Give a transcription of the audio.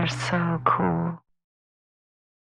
are so cool.